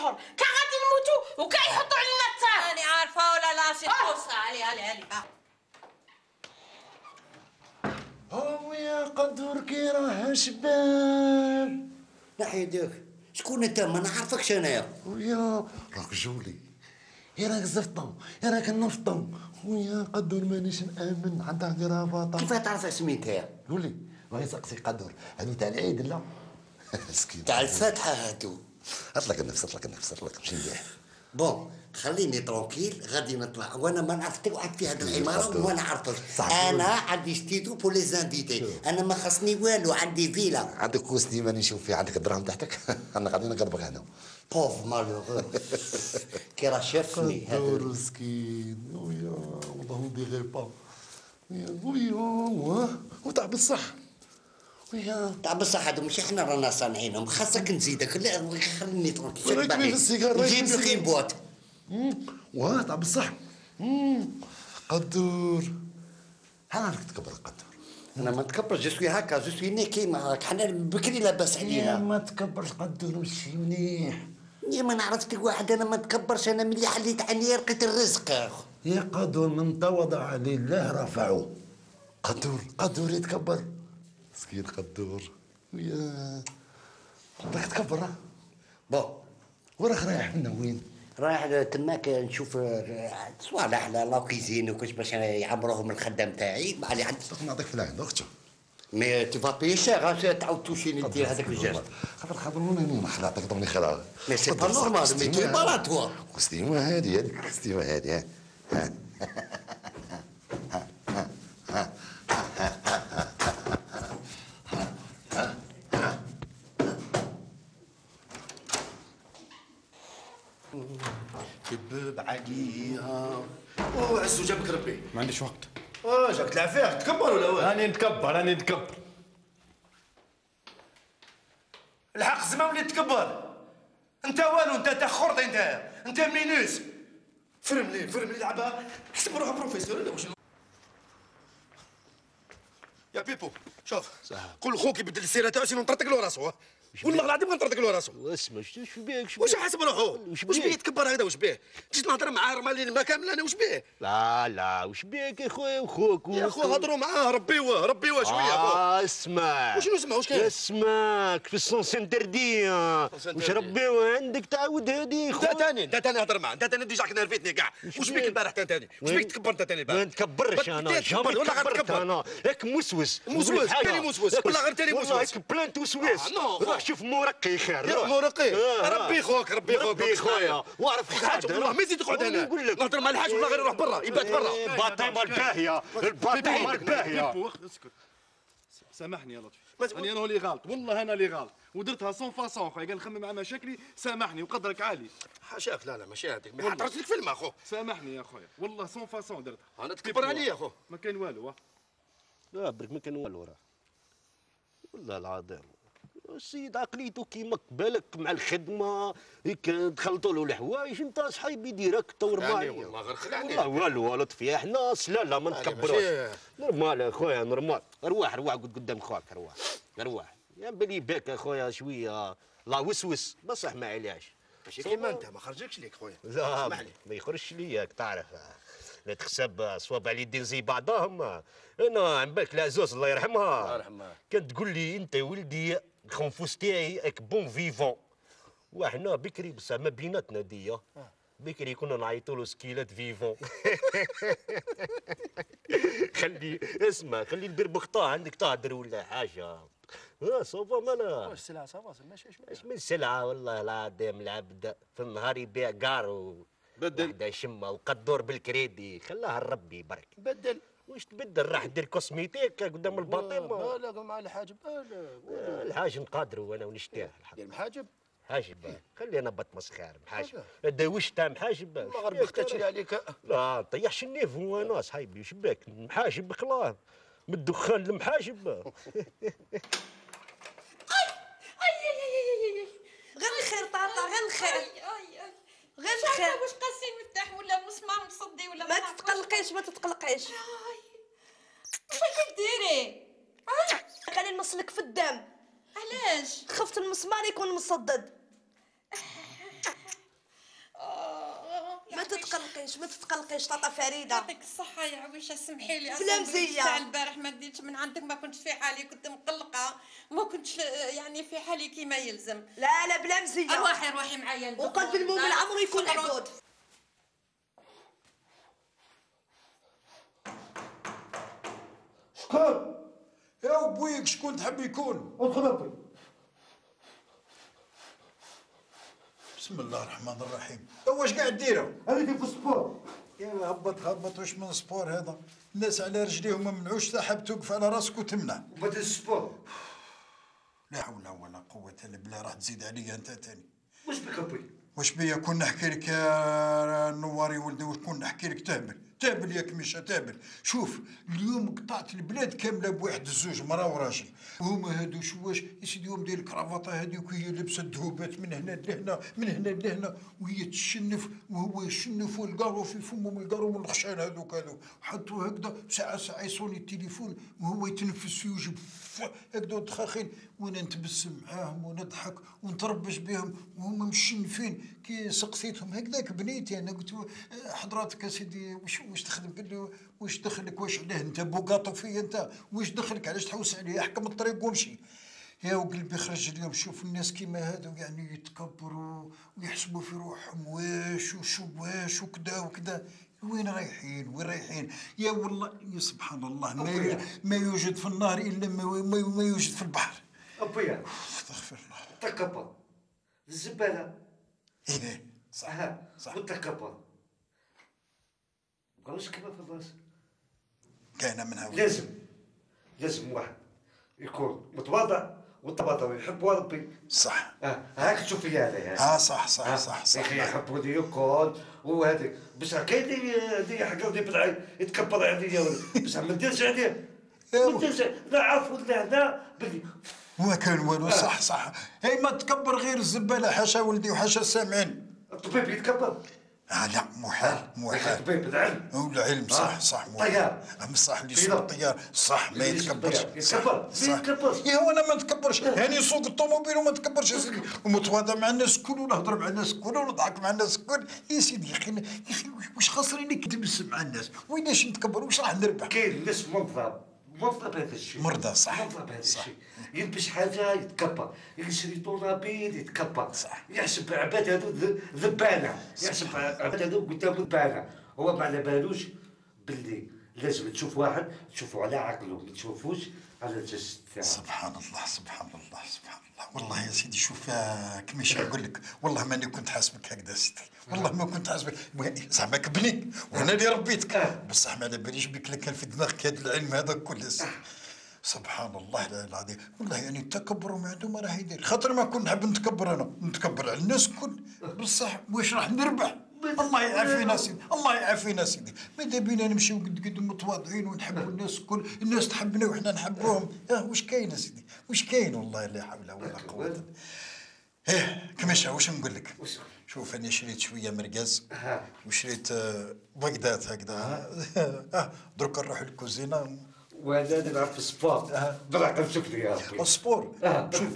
اشهر كاع غادي نموتوا وكاع يحطوا علينا التار راني عارفة ولا لا سي قصه علي علي علي آه. هو يا قدر كي راه شباب. نحي يديك شكون أنت؟ ما نعرفكش أنايا. ويا راك جولي. يا راك زفطة يا راك النفطة ويا قدر مانيش نآمن عندها قرابطة كيف تعرف اسمي أنت؟ قولي بغي سقسي قدر هادو تاع العيد لا. مسكين تاع الفاتحة هادو. أطلق النفس أطلق النفس أطلق مشي مليح بون خليني ترونكيل غادي نطلع. وأنا ما نعرف واحد في هذه العمارة قدر. وما نعرفش. أنا عندي ستيدو بور لي زانفيتي أنا ما خصني والو عندي فيلا. عندك كوس ديما نشوف فيه عندك الدراهم تحتك؟ أنا غادي نقربك هنا. بوف مالوغو كي راه شافني هذا مسكين ويا والله دي غي با ويا ويا واه. بصح هادو ماشي حنا رانا صانعينهم. خاصك نزيدك. لا خليني tranquille راكبي في السيجار، السيجار. غير boîte. واه تاع مم. قدور. هل راك تكبر قدور أنا ما نتكبر je suis هكا. je suis né كيما راك حنا بكري لاباس علينا. ما تكبرش قدور مشي مليح يا ما نعرفش واحد. أنا ما نتكبرش أنا ملي حليت عني لقيت الرزق. يا قدور من تواضع لله رفعه قدور قدور يتكبر. مسكين قدور ويا راك تكبر؟ بون وراك رايح منا وين؟ رايح تماك نشوف آه، صوالح لا لا كويزين وكاش باش يعمروهم الخدام تاعي. ما علي عندي. دوك نعطيك في العين اختو مي تو فا بي شير تعاود توشيني دير هذاك الجاست خاطر خاطروني أنا نعطيك ضمني خير. مي سي با نورمال مي تو باراتوار كوستيمة هادي هذيك كوستيمة هادي ها ها دبب عليها أوه عزو جابك ربي. ما عنديش وقت. آه جاك تلعب فيها تكبر ولا واه راني نتكبر راني نتكبر. الحق زعما وليت تكبر. انت والو انت تاع خرطي انت انت minus. فرم لي فرم لي لعبها. حسب روحه بروفيسور ولا واش يا بيبو شوف. قول خوك يبدل السيرة تاعو sinon نطرطق له راسو. والله العظيم غنطرطق له راسو اسمع شو شو بيك شو واش؟ حاسب روحو واش بيه؟ يتكبر هذا واش بيه؟ جيت نهضر معاه رمالي الماء كامل أنا واش بيه؟ لا لا وش بيك يا خويا وخوك يا خو هضروا معاه ربيوه ربيوه شوية آه اسمع. وشنو اسمع واش كاين اسمعك في ال sens interdit وش ربيو عندك تعاود هادي انت خويا تاني انت تاني هضر معاه انت تاني ديجا كنا رفيتني كاع واش بيك البارح تاني واش بيك تكبر انت تاني ما نتكبرش أنا؟ جامي ولا غير تكبرت تكبر. أنا. ياك موسوس. موسوس،. تاني موسوس، ولا غير تاني موسوس. بلان توسوس آه،. شوف مرقي خير يا روح. مرقي آه، ربي خوك ربي خوك ربي خويا واعرف الحاج والله ما يزيد تقعد هنا. نقول لك نهضر مع الحاج والله غير يروح برا يبات برا. باطيمه الباهيه الباطيمه الباهيه اسكت. سامحني يا لطفي. راني أنا اللي غلط. والله أنا اللي غلط. ودرتها sans façon خويا. قال نخمم مع مشاكلي. سامحني وقدرك عالي. حاشاك. لا لا ماشي هذيك. ما حضرت لك فيلم أخو. سامحني يا خويا. والله sans façon درتها. أنا تكبر عليا أخو. ما كان والو. لا برك ما كان والو راه. والله العظيم. السيد عقليته كيما قبالك مع الخدمة هيك دخلتوا له الحوايج انت صحيبي ديرك تور يعني معايا. والله غير خلعني والله والو لطفي إحنا لا لا ما يعني نتكبروش ماشي- نورمال يا خويا نورمال روح قد قدام خوك روح روح يا بلي باك يا خويا شوية. لا وسوس. بصح ما علاش ماشي كيما أنت ما خرجكش ليك خويا. لا ما يخرجش لياك تعرف. لا تحسب صواب على اليدين زي بعضهم. أنا عم بالك العزوز الله يرحمها. الله يرحمها. كانت تقول لي أنت ولدي الخنفوس تاعي اك بون فيفون. وحنا بكري بصح ما بيناتنا دي بكري كنا نعيطوا له سكيلات فيفون. خلي اسمع خلي البربخطا عندك تهدر ولا حاجة. آه صوفا مالا. السلعة صافا ماشي اش من سلعة؟ والله العظيم العبد في النهار يبيع قار و بدل. وحدة شمة وقدور بالكريدي. خلاها لربي برك بدل. واش تبدل راح دير كوسميتيك قدام الباطمة بالك مع الحاجب بالك الحاج نقادروا أنا ونشتاه دير محاجب. حاجب خلينا بط مسخار محاجب. هذا. داوش تاع محاجب؟ غير بختتش عليك. لا طيحش النيفو أنا صاحبي شباك محاجب خلاص من الدخان المحاجب غير الخير طاطا غير الخير غير الخير واش قاسي مفتاح ولا مسمار مصدي ولا ما تتقلقيش. ما تتقلقيش واش ديري؟ خليني نوصلك في الدم. علاش؟ خفت المسمار يكون مصدد. تتقلقيش ما تتقلقيش طاطا فريدة. يعطيك الصحة يا عويشة سمحي لي. بلا مزية. تاع البارح ما ديتش من عندك ما كنتش في حالي كنت مقلقة. وما كنتش يعني في حالي كيما يلزم. لا لا بلا مزية. أروحي أروحي معايا. وقلب المؤمن عمره يكون. عقود شكون؟ يا بويك شكون تحب يكون؟ ادخل أبوي. بسم الله الرحمن الرحيم. واش قاعد ديروا؟ هذيك في ال sport؟ يا هبط هبط. واش من sport هذا؟ الناس على رجليهم ما منعوش ساحب توقف على راسك وتمنع. وبدا ال sport. لا حول ولا قوة إلا بالله راح تزيد عليا أنت تاني. واش بك أبوي؟ واش بيا؟ كون نحكي لك يا نواري ولدي واش كون نحكي لك تهبل؟ تهبل يا كميشه تهبل شوف اليوم قطعت البلاد كاملة بواحد الزوج مرا وراجل. وهما هادو شو واش يا سيدي يوم داير الكرافطه هذيك وهي لابسة الذهوبات من هنا لهنا من هنا لهنا وهي تشنف وهو يشنف والقارو في فمهم القارو من الخشان هذوك هذو حطوا هكذا ساعة ساعة يصوني التليفون وهو يتنفس فيه ويجيب هكذا دخاخين. وأنا نتبسم معاهم ونضحك ونتربش بهم وهما مشنفين كي سقسيتهم هكذاك بنيتي. أنا قلت آه، حضراتك سيدي واش واش تخدم قال لي واش دخلك واش علاه أنت؟ بوقاطو فيا أنت. واش دخلك؟ علاش تحوس عليه؟ أحكم الطريق وامشي. يا وقلبي خرج اليوم شوف الناس كيما هادو يعني يتكبروا ويحسبوا في روحهم واش وشو واش وكذا وكذا وين رايحين؟ وين رايحين؟ يا والله يا سبحان الله ما يوجد, ما يوجد في النهر إلا ما يوجد في البحر. ابويا استغفر الله. تكبر. الزبالة. إيه صح. ها صح. والتكبر بقاوش كما في الرأس. كاينة منها وين. لازم. لازم واحد. يكون متواضع والتواضع ويحب ربي. صح. أه. هاك تشوف فيا هذا آه صح صح صح صح. يا أخي يحب ولدي يكون. وهذيك بس كاين اللي حق ولدي بالعين يتكبر عليا بس ما نديرش عليه ما نديرش لا عفو لا لا. بلي ما كان والو صح صح. هي ما تكبر غير الزبالة. حاشا ولدي وحاشا السامعين الطبيب يتكبر؟ آه لا محال محال. الطبيب العلم. والعلم صح آه. صح طيار. أم صح اللي. يسوق طيار صح ما يتكبرش. يتكبر. ما. يتكبرش. يا هو أنا ما نتكبرش هاني يسوق الطوموبيل وما تكبرش يا سيدي. ومتواضع مع الناس الكل ونهضر مع الناس الكل ونضحك مع الناس الكل يا سيدي يا أخي يا أخي واش خاصني نتبسم مع الناس؟ ويناش نتكبر واش راح نربح؟ كاين الناس مرضى مرضى بهذا الشيء مرضى، صح. مرضى بهذا صح. الشيء يلبس حاجة يتكبر يشري طوموبيل يتكبر صح. يحسب عباد هذو ذبانه يحسب عباد هذو قدام ذبانه هو ما على بالوش باللي لازم تشوف واحد تشوفوا على عقله ما تشوفوش على الجسد سبحان الله سبحان الله سبحان الله والله يا سيدي شوف آه، كيفاش نقول لك والله ماني كنت حاسبك هكذا سيدي والله ما كنت حاسبك. زعما كبني وأنا اللي ربيتك. بصح ما على باليش بك كان في دماغك هذا العلم هذا كله سيدي سبحان الله لا العظيم والله يعني التكبر ما عنده ما راح يدير. خاطر ما كنت نحب نتكبر أنا. نتكبر على الناس الكل بصح واش راح نربح؟ الله يعافينا سيدي الله يعافينا سيدي. ماذا بينا نمشيو قد قد متواضعين ونحبوا الناس الكل الناس تحبنا وحنا نحبوهم. آه واش كاين سيدي؟ واش كاين؟ والله لا حول ولا قوة إيه كماش واش نقول لك؟ شوف أنا شريت شوية مرقاز. وشريت آه، بغداد هكذا. آه درك نروح للكوزينة. وأنا نلعب في ال sport. بالعقل شوف لي يا ربي ال sport. شوف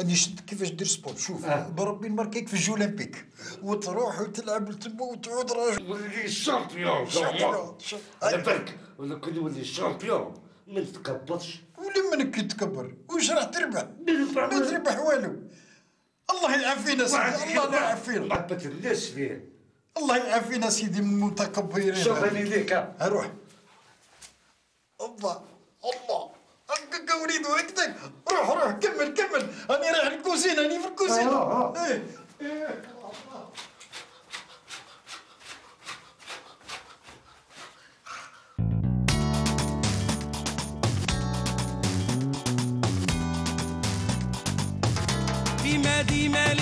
أني شفت كيفاش دير sport شوف آه. بربي نماركيك في les Olympiques وتروح وتلعب تما وتعود راجل. ولي champion ولا كل يولي champion ما نتكبرش ولما منك يتكبر واش راح تربح؟ ما تربح. والو. الله يعافينا سيدي. الله يعافينا. محبة الناس فيه. الله يعافينا سيدي من المتكبرين. شوف ليك ها. أروح. الله وليد هكذاك روح روح كمل كمل راني رايح الكوزينه راني في الكوزينه آه، آه. إيه إيه. ديما ديما